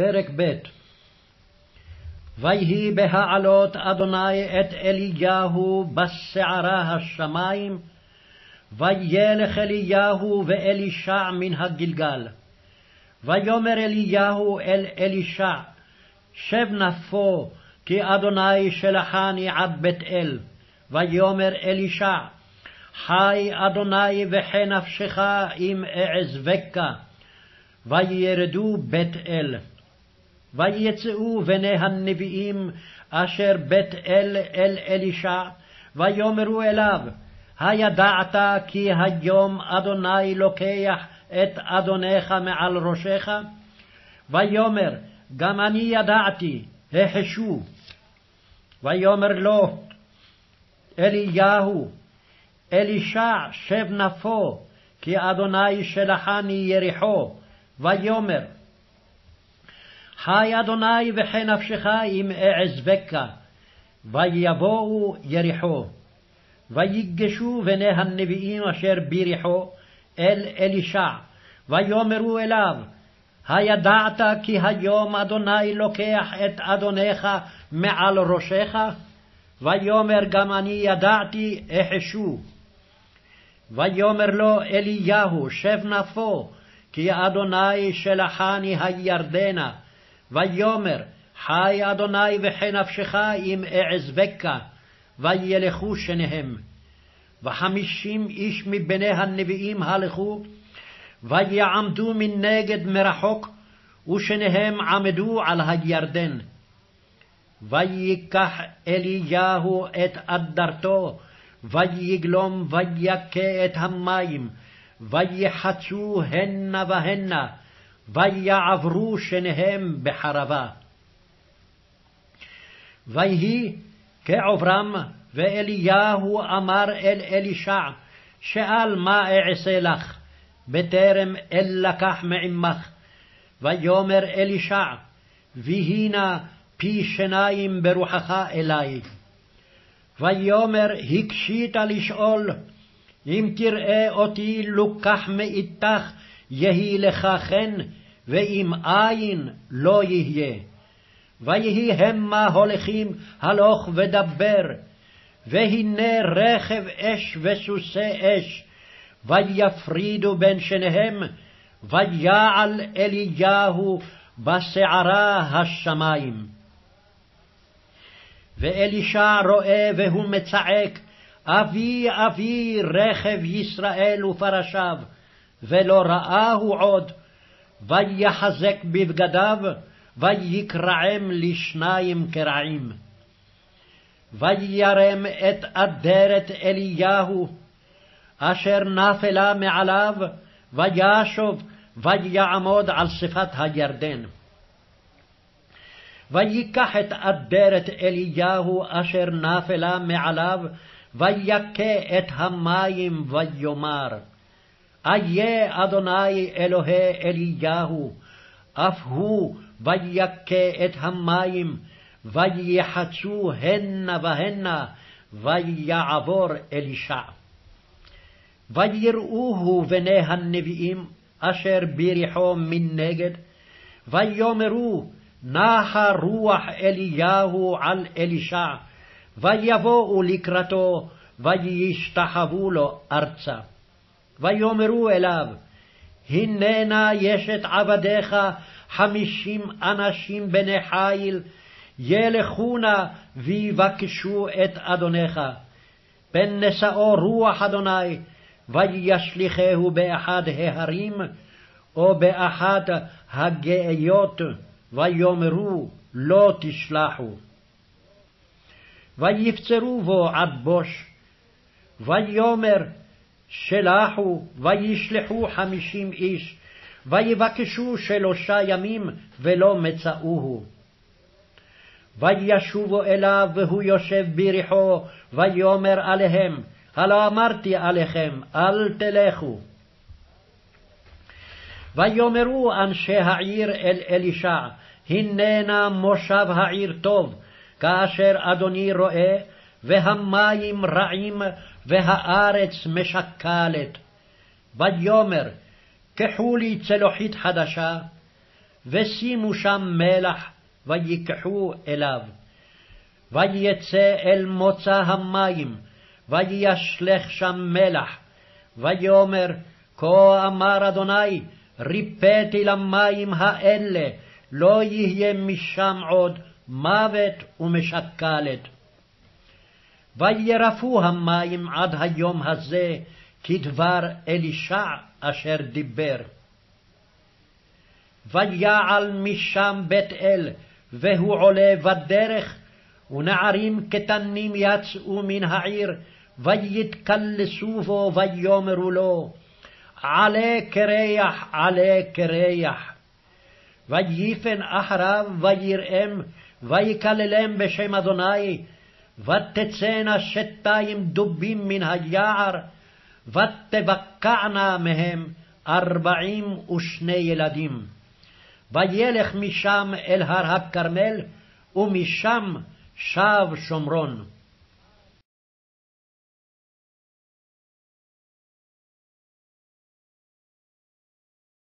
פרק ב' ויהי בהעלות אדוני את אליהו בסערה השמים, וילך אליהו ואלישע מן הגלגל. ויאמר אליהו אל אלישע, שב נפו, כי אדוני שלחני עד בית אל. ויאמר אלישע, חי אדוני וחי נפשך אם אעזבקה. וירדו בית אל. ויצאו בני הנביאים אשר בית אל אל אלישע, ויאמרו אליו, הידעת כי היום אדוני לוקח את אדונך מעל ראשך? ויאמר, גם אני ידעתי, החשו. ויאמר לו, אליהו, אלישע שב נפו, כי אדוני שלחני יריחו, ויאמר, חי אדוני וחי נפשך אם אעזבקה, ויבואו יריחו. ויגשו בני הנביאים אשר ביריחו אל אלישע, ויאמרו אליו, הידעת כי היום אדוני לוקח את אדונך מעל ראשך? ויאמר גם אני ידעתי אחשו. ויאמר לו אליהו שב נפו, כי אדוני שלחני הירדנה, ויאמר חי אדוני וחי נפשך אם אעזבקה, וילכו שניהם. וחמישים איש מבני הנביאים הלכו, ויעמדו מנגד מרחוק, ושניהם עמדו על הירדן. ויקח אליהו את אדרתו, ויגלום ויכה את המים, ויחצו הנה והנה, ויעברו שניהם בחרבה. ויהי כעוברם, ואליהו אמר אל אלישע, שאל מה אעשה לך, בטרם אל לקח מעמך. ויאמר אלישע, ויהי פי שניים ברוחך אלי. ויאמר הקשית לשאול, אם תראה אותי לוקח מאיתך, יהי לך חן, ואם אין לא יהיה. ויהי המה הולכים הלוך ודבר, והנה רכב אש וסוסי אש, ויפרידו בין שניהם, ויעל אליהו בסערה השמים. ואלישע רואה והוא מצעק, אבי אבי רכב ישראל ופרשיו, ולא ראהו עוד, ויחזק בבגדיו, ויקרעם לשניים קרעים. וירם את אדרת אליהו, אשר נפלה מעליו, וישוב, ויעמוד על שפת הירדן. ויקח את אדרת אליהו אשר נפלה מעליו, ויכה את המים, ויאמר, איה אדוני אלוהי אליהו, אף הוא ויכה את המים, ויחצו הנה והנה, ויעבור אלישע. ויראוהו בני הנביאים אשר ביריחו מנגד, ויאמרו נחה רוח אליהו על אלישע, ויבואו לקראתו, וישתחוו לו ארצה. ויאמרו אליו, הננה יש את עבדיך חמישים אנשים בני חיל, ילכו נא ויבקשו את אדונך. פן נשאו רוח אדוני, וישליכהו באחד ההרים, או באחת הגאיות, ויאמרו לא תשלחו. ויפצרו בו עד בוש, ויאמר שלחו, וישלחו חמישים איש, ויבקשו שלושה ימים, ולא מצאוהו. וישובו אליו, והוא יושב בריחו, ויאמר עליהם, הלא אמרתי עליכם, אל תלכו. ויאמרו אנשי העיר אל אלישע, הננה מושב העיר טוב, כאשר אדוני רואה, והמים רעים, והארץ משקלת. ויאמר, קחו לי צלוחית חדשה, ושימו שם מלח, ויקחו אליו. ויצא אל מוצא המים, וישלך שם מלח, ויאמר, כה אמר אדוני, ריפאתי למים האלה, לא יהיה משם עוד מוות ומשקלת. וירפו המים עד היום הזה, כדבר אלישע אשר דיבר. ויעל משם בית אל, והוא עולה בדרך, ונערים קטנים יצאו מן העיר, ויתקלסו בו, ויאמרו לו, עלה קרח, עלה קרח. ויפן אחריו, ויראם, ויקללם בשם אדוני, ותצאנה שתיים דובים מן היער, ותבקענה מהם ארבעים ושני ילדים. וילך משם אל הר הכרמל, ומשם שב שומרון.